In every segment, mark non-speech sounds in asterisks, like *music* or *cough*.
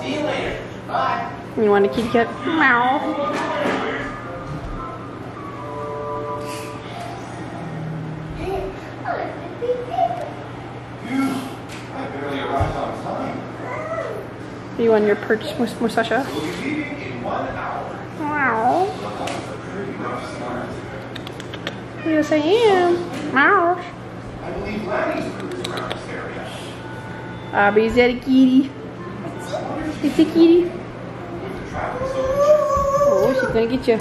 See you later. Bye. Want a kitty cat? Meow. Are you on your perch, Mus Musasha? Wow. Yes, I am. Wow. Abby's at a kitty. It's a kitty. Oh, she's gonna get you.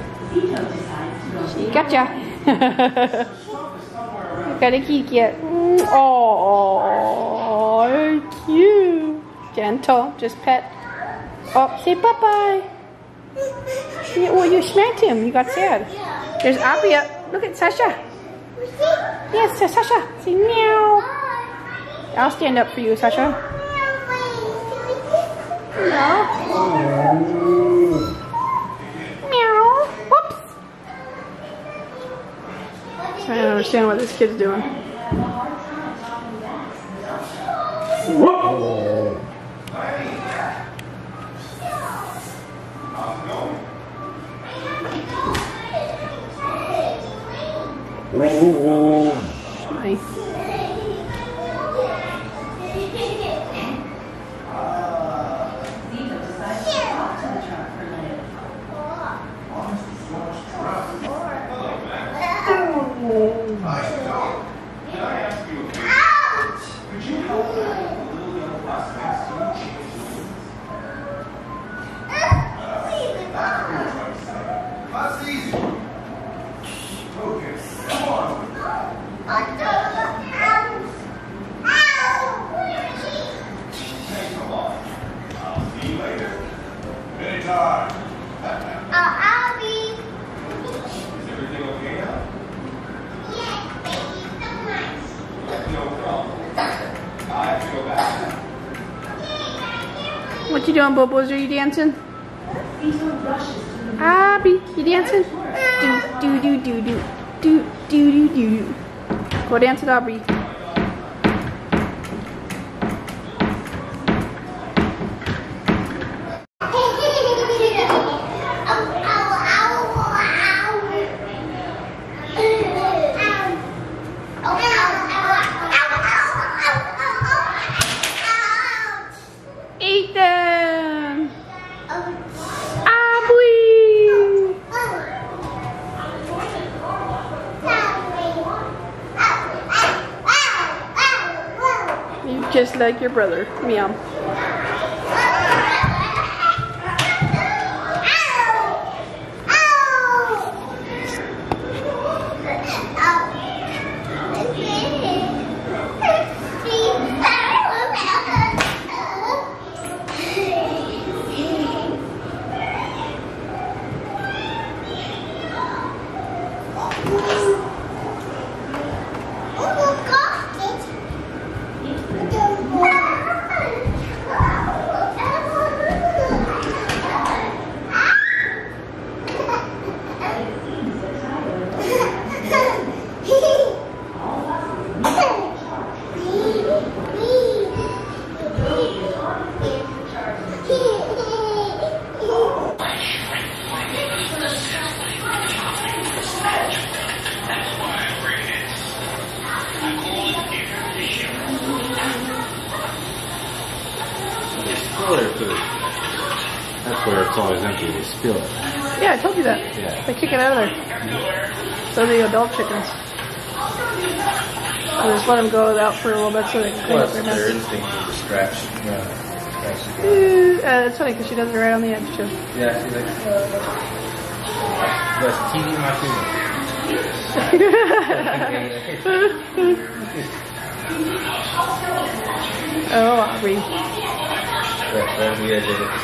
She got ya. *laughs* got a kitty cat. Oh, cute. Gentle, just pet. Oh, say bye bye. Yeah, well, you smacked him. You got sad. There's Abby up. Look at Sasha. Yes, Sasha. Say meow. I'll stand up for you, Sasha. No. Meow. Whoops. I don't understand what this kid's doing. going? Nice. I know. Can I ask you a favor? Could you help me with the little yellow plastic suit change That's what you're trying to say. That's easy. Okay, come on. Thanks a lot. I'll see you later. Anytime. Is everything okay now? No problem. I have to go back now. What you doing, Bubbles? Are you dancing? Ah, Abby, you dancing? Do do do do do do do do do. Go dance with Aubrey. Ethan, Aubrey. You just like your brother. Meow. Spill their food. That's where it's always empty. They spill it. Yeah, I told you that. Yeah. They kick it out of there. So the adult chickens. I just let them go out for a little bit so they can clean up Plus, their their mess. instinct is to scratch. Yeah. Scratch. Ooh, Uh, it's funny because she does it right on the edge too. Yeah, she's like, that's TV my oh, Aubrey. कर दिया जगत